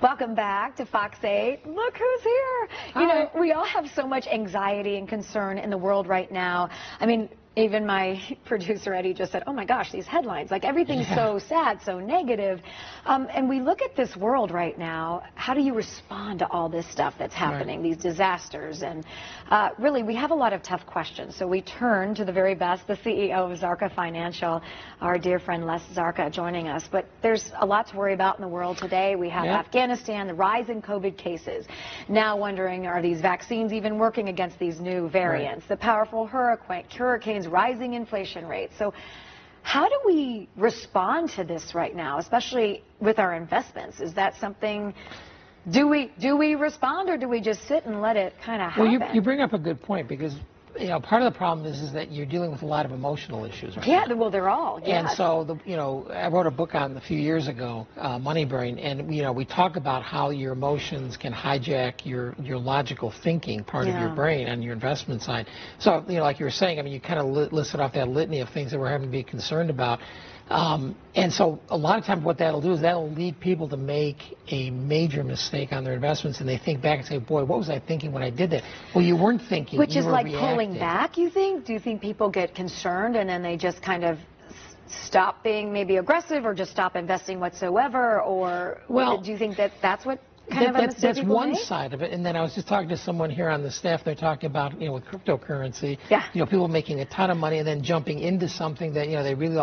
Welcome back to Fox 8. Look who's here. You know, we all have so much anxiety and concern in the world right now. I mean, even my producer Eddie just said, "Oh my gosh, these headlines! Like everything's Yeah. so sad, so negative." Um, and we look at this world right now. How do you respond to all this stuff that's happening? These disasters, and uh, really, we have a lot of tough questions. So we turn to the very best, the CEO of Szarka Financial, our dear friend Les Szarka, joining us. But there's a lot to worry about in the world today. We have Yeah. Afghanistan, the rise in COVID cases. Now wondering, are these vaccines even working against these new variants? The powerful hurricane, hurricanes, rising inflation rates. So how do we respond to this right now, especially with our investments? Is that something, do we, do we respond or do we just sit and let it kind of happen? Well, you, you bring up a good point because you know part of the problem is is that you're dealing with a lot of emotional issues right yeah, now. well, they're all. Yeah. And so, the, you know, I wrote a book on it a few years ago, uh, Money Brain, and you know, we talk about how your emotions can hijack your your logical thinking part of your brain on your investment side. So, you know, like you were saying, I mean, you kind of li- listed off that litany of things that we're having to be concerned about. Um, and so, a lot of times, what that'll do is that'll lead people to make a major mistake on their investments, and they think back and say, "Boy, what was I thinking when I did that?" Well, you weren't thinking. Which is like pulling back, you think? Do you think people get concerned and then they just kind of stop being maybe aggressive or just stop investing whatsoever? Or Well, do you think that that's what That- a that's, one make? side of it. And then I was just talking to someone here on the staff. They're talking about, you know, with cryptocurrency, Yeah. you know, people making a ton of money and then jumping into something that, you know, they really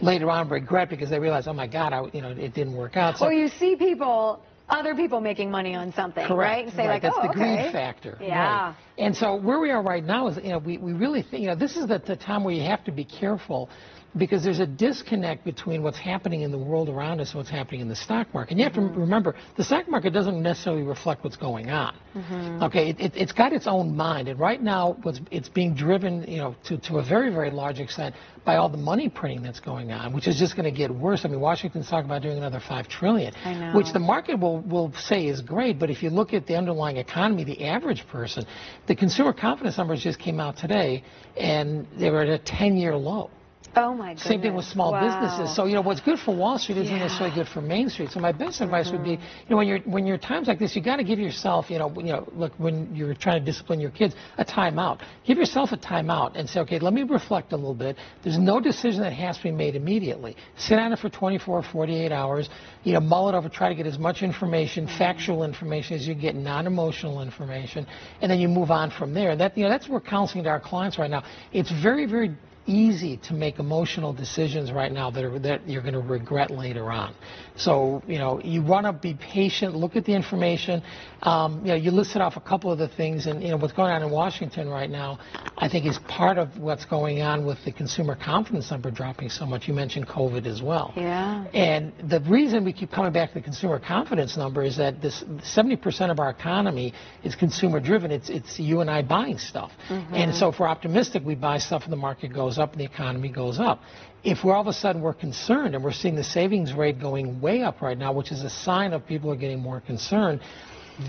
later on regret because they realize, oh my God, I, you know, it didn't work out. So, Or you see people, other people making money on something, Correct. right? And say right. like, That's oh, the okay. greed factor. Yeah. Right. And so where we are right now is, you know, we, we really think, you know, this is the, the time where you have to be careful because there's a disconnect between what's happening in the world around us and what's happening in the stock market. And you have Mm-hmm. to remember, the stock market doesn't necessarily reflect what's going on. Mm-hmm. Okay, it, it, it's got its own mind. And right now, what's, it's being driven, you know, to, to a very, very large extent by all the money printing that's going on, which is just going to get worse. I mean, Washington's talking about doing another five trillion, which the market will, will say is great, but if you look at the underlying economy, the average person, the consumer confidence numbers just came out today, and they were at a 10-year low. Oh my goodness. Same thing with small Wow. businesses. So you know what's good for Wall Street isn't Yeah. necessarily good for Main Street. So my best advice would be, mm-hmm. you know, when you're when you're times like this, you got to give yourself, you know, you know, look when you're trying to discipline your kids, a timeout. Give yourself a timeout and say, okay, let me reflect a little bit. There's no decision that has to be made immediately. Sit on it for 24, 48 hours. You know, mull it over. Try to get as much information, mm-hmm. factual information as you get, non-emotional information, and then you move on from there. That you know, that's what we're counseling to our clients right now. It's very, very easy to make emotional decisions right now that, are, that you're going to regret later on. So, you know, you want to be patient, look at the information. Um, you know, you listed off a couple of the things, and, you know, what's going on in Washington right now, I think is part of what's going on with the consumer confidence number dropping so much. You mentioned COVID as well. Yeah. And the reason we keep coming back to the consumer confidence number is that this 70% of our economy is consumer driven. It's, it's you and I buying stuff. And so if we're optimistic, we buy stuff and the market goes up and the economy goes up. If we're all of a sudden we're concerned and we're seeing the savings rate going way up right now, which is a sign of people are getting more concerned,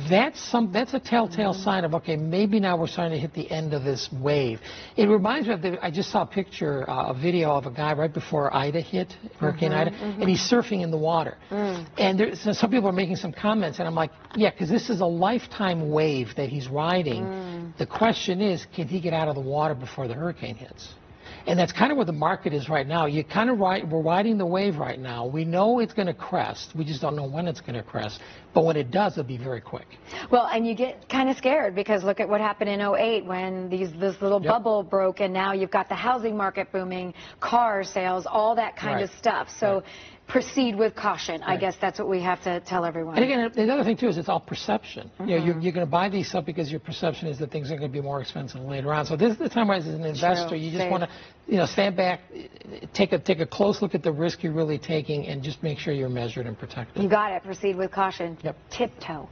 that's some that's a telltale mm-hmm. sign of okay maybe now we're starting to hit the end of this wave. It reminds me of the i just saw a picture uh, a video of a guy right before ida hit hurricane mm-hmm. ida and he's mm-hmm. surfing in the water. Mm. And there's so some people are making some comments and i'm like yeah because this is a lifetime wave that he's riding. Mm. The question is can he get out of the water before the hurricane hits and that's kind of where the market is right now. You kind of ride, we're riding the wave right now. We know it's going to crest. We just don't know when it's going to crest. But when it does, it'll be very quick. Well, and you get kind of scared because look at what happened in 08 when these this little Yep. bubble broke and now you've got the housing market booming, car sales, all that kind Right. of stuff. So Right. proceed with caution. I guess that's what we have to tell everyone. And again, the other thing too is it's all perception. You know, you're, mm-hmm. you're going to buy these stuff because your perception is that things are going to be more expensive later on. So this is the time where, as an investor, you just want to, you know, stand back, take a take a close look at the risk you're really taking, and just make sure you're measured and protected. you got it. Proceed with caution. Yep. Tiptoe.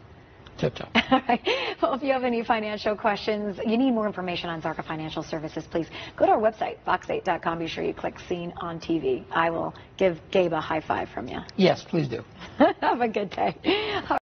Tiptoe. All right. Well, if you have any financial questions, you need more information on Szarka Financial Services, please go to our website, fox8.com. Be sure you click Seen on TV. I will give Gabe a high five from you. Yes, please do. have a good day.